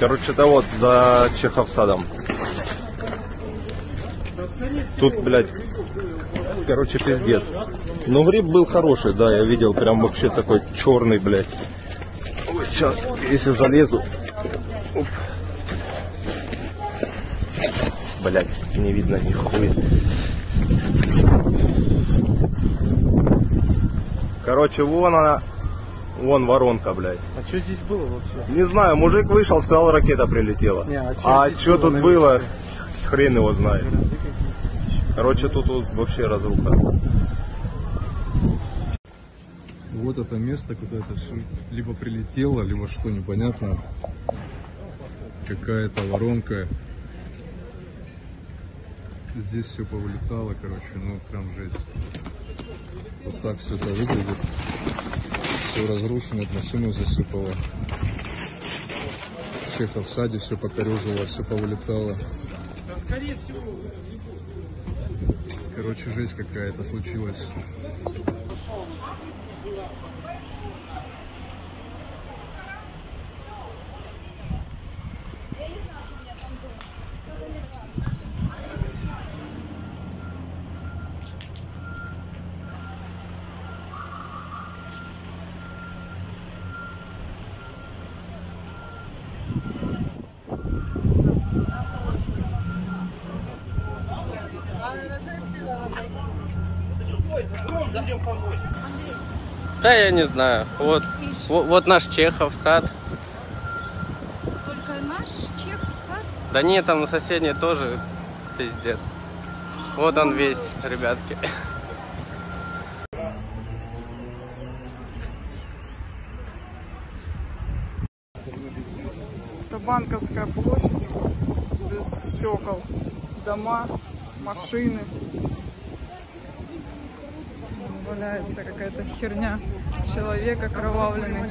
Короче, это вот за Чеховсадом. Тут, блядь, короче, пиздец. Но гриб был хороший, да, я видел, прям вообще такой черный, блядь. Ой, сейчас, если залезу. Оп. Блядь, не видно нихуя. Короче, вон она, вон воронка, блядь. А что здесь было вообще? Не знаю, мужик вышел, сказал, ракета прилетела. Не, а а что было тут на было, хрен его знает. Короче, тут вот вообще разруха. Вот это место, куда это все либо прилетело, либо что непонятно. Какая-то воронка. Здесь все повылетало, короче, ну прям жесть. Вот так все это выглядит. Все разрушено, машину засыпало. Чехов в саде все покорежило, все повылетало. Короче, жесть какая-то случилась. Да, я не знаю. Вот, вот, вот наш Чехов сад. Только наш чех сад. Да нет, там соседний тоже пиздец. Вот он весь, ребятки. Это Банковская площадь, без стекол, дома, машины. Валяется какая-то херня, человек окровавленный.